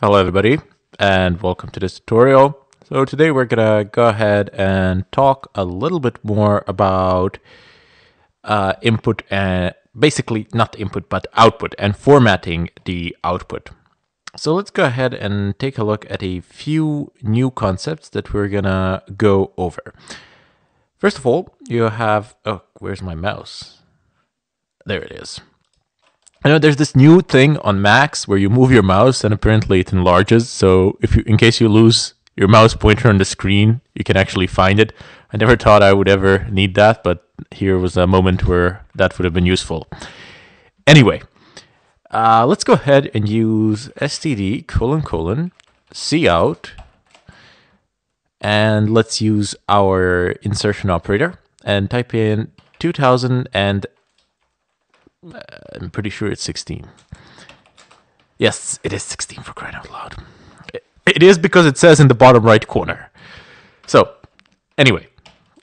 Hello everybody and welcome to this tutorial. So today we're gonna go ahead and talk a little bit more about uh, input and basically not input but output and formatting the output. So let's go ahead and take a look at a few new concepts that we're gonna go over. First of all, you have, oh, where's my mouse? There it is. I know there's this new thing on Macs where you move your mouse and apparently it enlarges. So if you, in case you lose your mouse pointer on the screen, you can actually find it. I never thought I would ever need that, but here was a moment where that would have been useful. Anyway, uh, let's go ahead and use std colon colon cout and let's use our insertion operator and type in 2000 and I'm pretty sure it's 16. Yes, it is 16 for crying out loud. It, is because it says in the bottom right corner. So, anyway,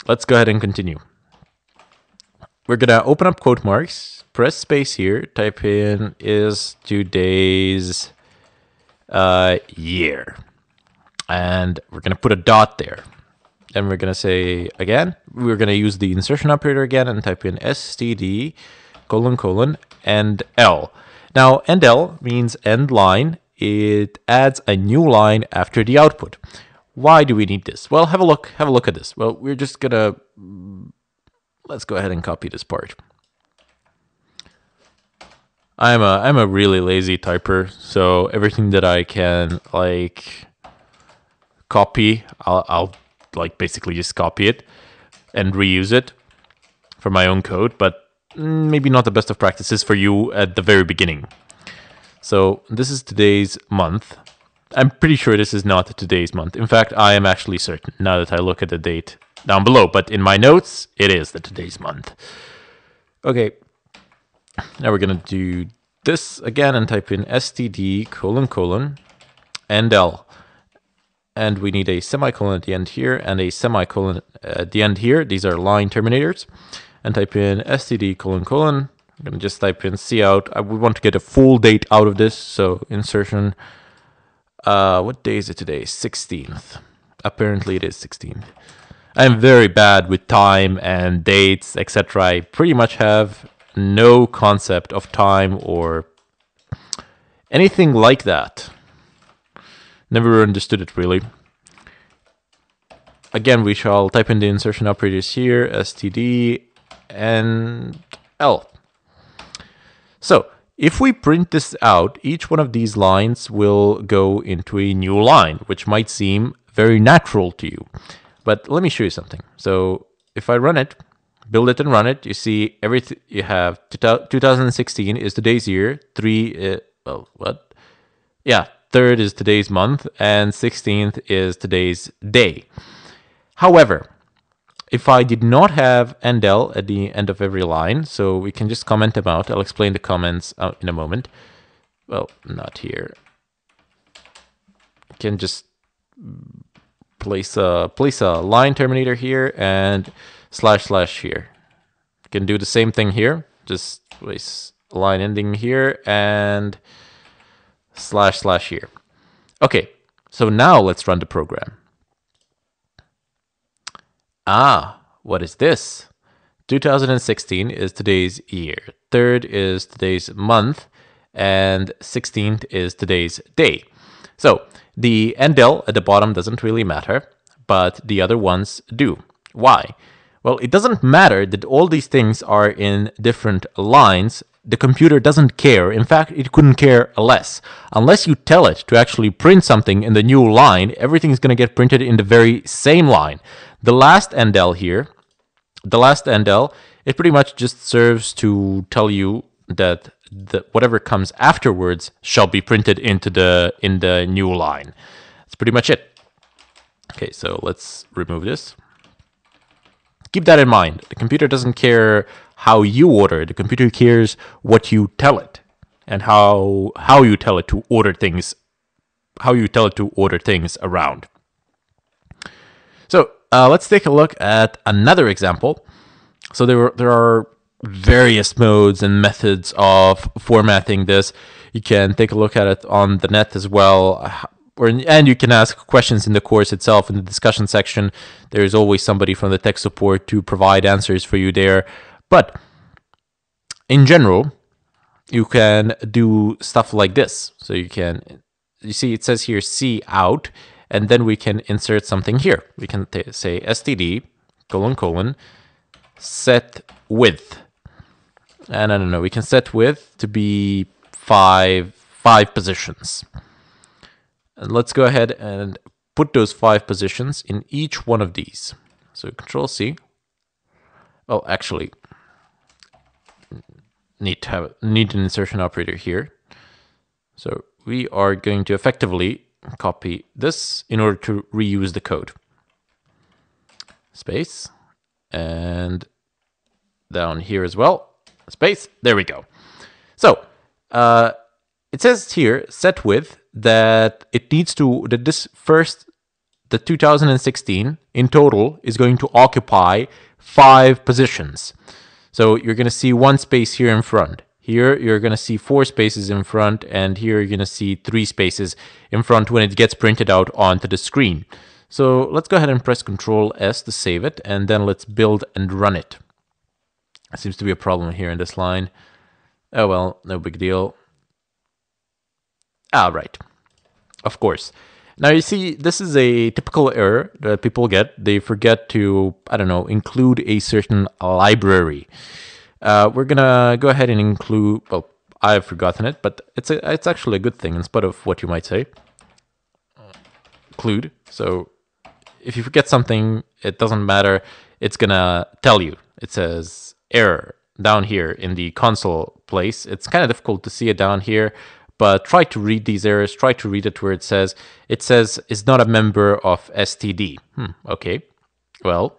let's go ahead and continue. We're gonna open up quote marks, press space here, type in is today's uh, year. And we're gonna put a dot there. Then we're gonna say again, we're gonna use the insertion operator again and type in std colon colon end L. Now endl means end line. It adds a new line after the output. Why do we need this? Well, have a look. Have a look at this. Well, we're just gonna let's go ahead and copy this part. I'm a I'm a really lazy typer, so everything that I can like copy, I'll, I'll like basically just copy it and reuse it for my own code. But Mm, maybe not the best of practices for you at the very beginning. So this is today's month. I'm pretty sure this is not today's month. In fact, I am actually certain now that I look at the date down below. But in my notes, it is the today's month. Okay, now we're going to do this again and type in std colon colon endl. And we need a semicolon at the end here and a semicolon at the end here. These are line terminators and type in std colon colon. I'm going to just type in cout. I would want to get a full date out of this. So insertion, uh, what day is it today? 16th. Apparently it is 16th. I'm very bad with time and dates, etc. I pretty much have no concept of time or anything like that. Never understood it really. Again, we shall type in the insertion operators here, std and L. So if we print this out, each one of these lines will go into a new line, which might seem very natural to you. But let me show you something. So if I run it, build it and run it, you see everything you have 2016 is today's year, three, uh, well, what? Yeah, third is today's month, and 16th is today's day. However, if I did not have endl at the end of every line, so we can just comment them out. I'll explain the comments out in a moment. Well, not here. You can just place a place a line terminator here and slash slash here. You can do the same thing here. Just place a line ending here and slash slash here. Okay, so now let's run the program. Ah, what is this? 2016 is today's year, third is today's month, and 16th is today's day. So the endl at the bottom doesn't really matter, but the other ones do. Why? Well, it doesn't matter that all these things are in different lines. The computer doesn't care. In fact, it couldn't care less. Unless you tell it to actually print something in the new line, everything's going to get printed in the very same line. The last endl here, the last endl, it pretty much just serves to tell you that the, whatever comes afterwards shall be printed into the in the new line. That's pretty much it. Okay, so let's remove this. Keep that in mind. The computer doesn't care how you order. The computer cares what you tell it and how how you tell it to order things how you tell it to order things around. So uh, let's take a look at another example. So there, there are various modes and methods of formatting this. You can take a look at it on the net as well. Or, and you can ask questions in the course itself in the discussion section. There is always somebody from the tech support to provide answers for you there. But in general, you can do stuff like this. So you can, you see, it says here cout, and then we can insert something here. We can say std colon colon set width. And I don't know, we can set width to be five, five positions. And let's go ahead and put those five positions in each one of these. So control C. Oh, actually, need to have need an insertion operator here. So we are going to effectively copy this in order to reuse the code. Space and down here as well. Space. There we go. So uh, it says here set width that it needs to that this first the 2016 in total is going to occupy five positions. So you're going to see one space here in front. Here you're going to see four spaces in front and here you're going to see three spaces in front when it gets printed out onto the screen. So let's go ahead and press Control S to save it and then let's build and run it. Seems to be a problem here in this line. Oh well, no big deal. Ah, right. Of course. Now you see, this is a typical error that people get. They forget to, I don't know, include a certain library. Uh, we're gonna go ahead and include, well, I've forgotten it, but it's a, it's actually a good thing in spite of what you might say. Include. So if you forget something, it doesn't matter. It's gonna tell you. It says error down here in the console place. It's kind of difficult to see it down here, but try to read these errors. Try to read it where it says, it says is not a member of STD. Hmm, okay. Well,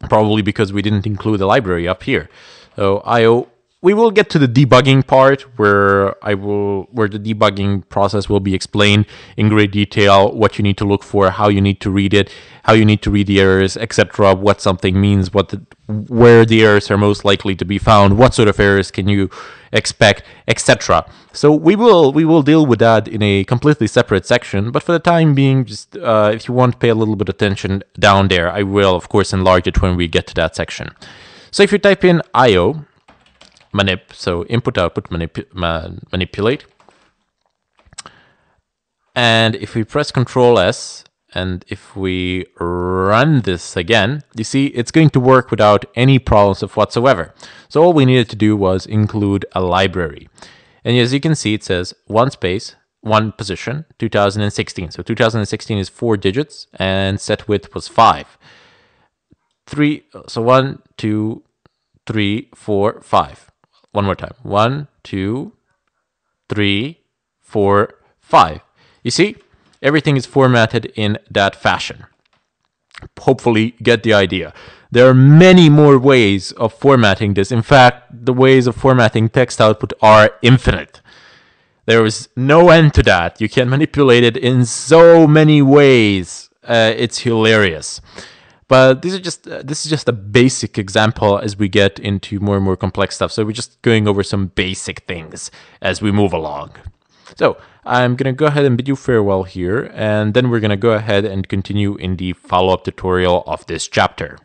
probably because we didn't include the library up here. So IO, we will get to the debugging part where I will, where the debugging process will be explained in great detail, what you need to look for, how you need to read it, how you need to read the errors, etc., what something means, what the, where the errors are most likely to be found, what sort of errors can you expect, etc. So we will we will deal with that in a completely separate section. But for the time being, just uh, if you want to pay a little bit of attention down there, I will of course enlarge it when we get to that section. So if you type in IO manip, so input output manip manipulate, and if we press Control S and if we run this again, you see it's going to work without any problems of whatsoever. So all we needed to do was include a library. And as you can see, it says one space, one position, 2016. So 2016 is four digits and set width was five. Three, so one, two, three, four, five. One more time. One, two, three, four, five. You see, everything is formatted in that fashion. Hopefully, get the idea. There are many more ways of formatting this. In fact, the ways of formatting text output are infinite. There is no end to that. You can manipulate it in so many ways. Uh, it's hilarious. But these are just uh, this is just a basic example as we get into more and more complex stuff. So we're just going over some basic things as we move along. So I'm going to go ahead and bid you farewell here, and then we're going to go ahead and continue in the follow-up tutorial of this chapter.